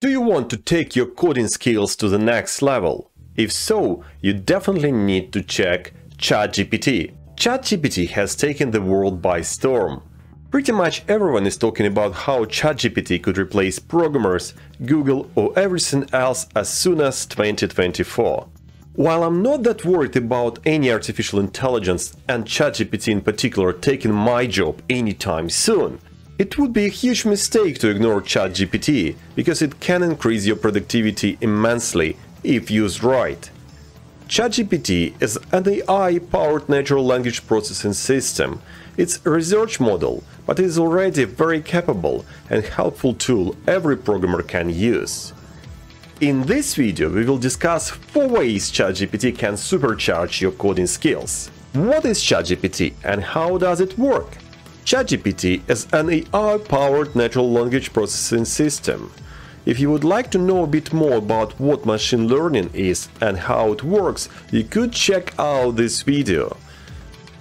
Do you want to take your coding skills to the next level? If so, you definitely need to check ChatGPT. ChatGPT has taken the world by storm. Pretty much everyone is talking about how ChatGPT could replace programmers, Google or everything else as soon as 2024. While I'm not that worried about any artificial intelligence and ChatGPT in particular taking my job anytime soon, it would be a huge mistake to ignore ChatGPT because it can increase your productivity immensely if used right. ChatGPT is an AI-powered natural language processing system. It's a research model, but it is already a very capable and helpful tool every programmer can use. In this video we will discuss 4 ways ChatGPT can supercharge your coding skills. What is ChatGPT and how does it work? ChatGPT is an AI-powered natural language processing system. If you would like to know a bit more about what machine learning is and how it works, you could check out this video.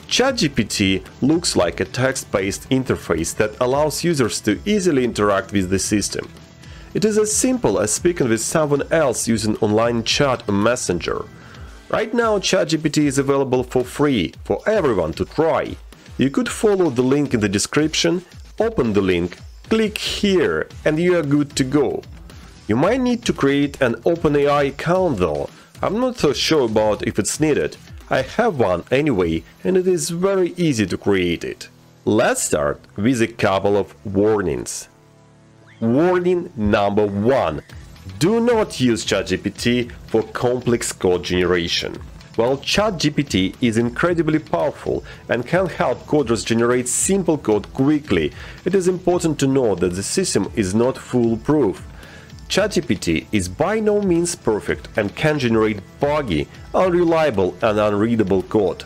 ChatGPT looks like a text-based interface that allows users to easily interact with the system. It is as simple as speaking with someone else using online chat or messenger. Right now ChatGPT is available for free for everyone to try. You could follow the link in the description, open the link, click here and you are good to go. You might need to create an OpenAI account though, I'm not so sure about if it's needed. I have one anyway and it is very easy to create it. Let's start with a couple of warnings. Warning number 1. Do not use ChatGPT for complex code generation. While ChatGPT is incredibly powerful and can help coders generate simple code quickly, it is important to know that the system is not foolproof. ChatGPT is by no means perfect and can generate buggy, unreliable and unreadable code.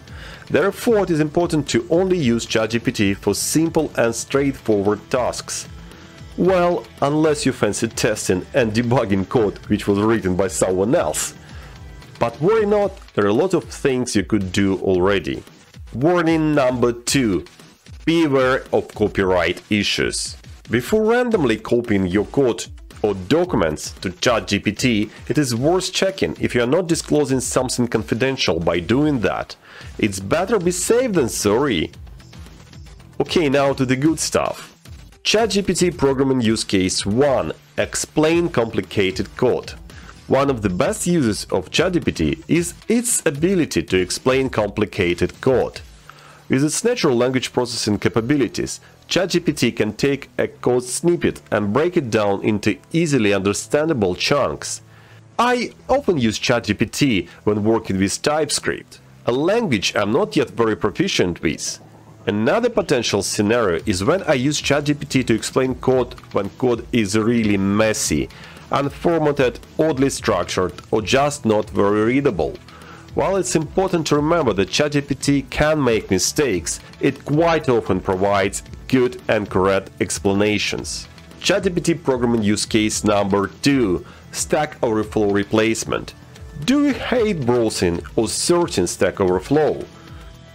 Therefore, it is important to only use ChatGPT for simple and straightforward tasks. Well, unless you fancy testing and debugging code which was written by someone else. But worry not, there are a lot of things you could do already. Warning number 2. Beware of copyright issues. Before randomly copying your code or documents to ChatGPT, it is worth checking if you are not disclosing something confidential by doing that. It's better be safe than sorry. Okay, now to the good stuff. ChatGPT programming use case 1. Explain complicated code. One of the best uses of ChatGPT is its ability to explain complicated code. With its natural language processing capabilities, ChatGPT can take a code snippet and break it down into easily understandable chunks. I often use ChatGPT when working with TypeScript, a language I'm not yet very proficient with. Another potential scenario is when I use ChatGPT to explain code when code is really messy, unformatted, oddly structured, or just not very readable. While it's important to remember that ChatGPT can make mistakes, it quite often provides good and correct explanations. ChatGPT programming use case number 2 Stack Overflow replacement. Do you hate browsing or searching Stack Overflow?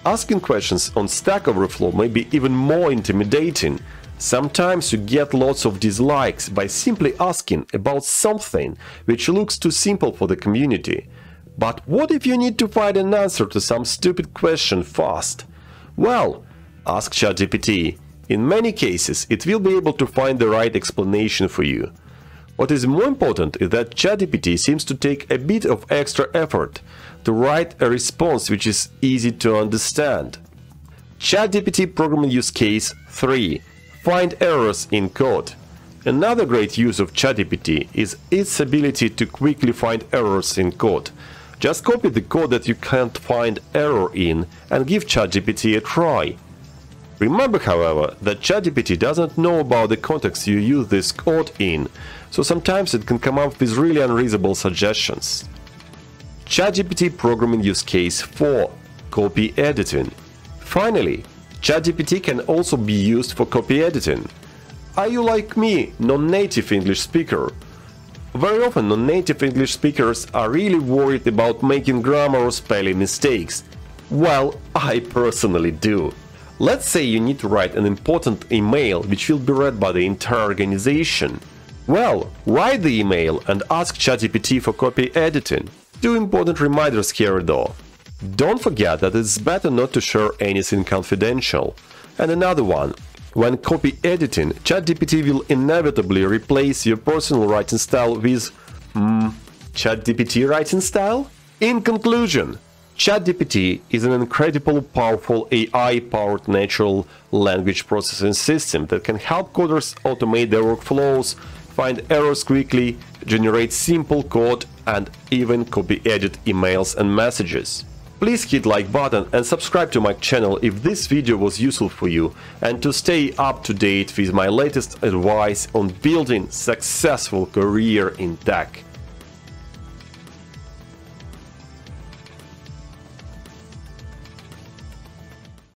Asking questions on Stack Overflow may be even more intimidating Sometimes you get lots of dislikes by simply asking about something which looks too simple for the community. But what if you need to find an answer to some stupid question fast? Well, ask ChatGPT. In many cases, it will be able to find the right explanation for you. What is more important is that ChatGPT seems to take a bit of extra effort to write a response which is easy to understand. ChatGPT programming use case 3 find errors in code. Another great use of ChatGPT is its ability to quickly find errors in code. Just copy the code that you can't find error in and give ChatGPT a try. Remember, however, that ChatGPT doesn't know about the context you use this code in, so sometimes it can come up with really unreasonable suggestions. ChatGPT programming use case 4 Copy editing. Finally, ChatGPT can also be used for copy editing. Are you like me, non-native English speaker? Very often non-native English speakers are really worried about making grammar or spelling mistakes. Well, I personally do. Let's say you need to write an important email which will be read by the entire organization. Well, write the email and ask ChatGPT for copy editing. Two important reminders here though. Don't forget that it's better not to share anything confidential. And another one, when copy editing, ChatGPT will inevitably replace your personal writing style with hmm, ChatGPT writing style? In conclusion, ChatGPT is an incredibly powerful AI-powered natural language processing system that can help coders automate their workflows, find errors quickly, generate simple code, and even copy-edit emails and messages. Please hit like button and subscribe to my channel if this video was useful for you and to stay up to date with my latest advice on building successful career in tech.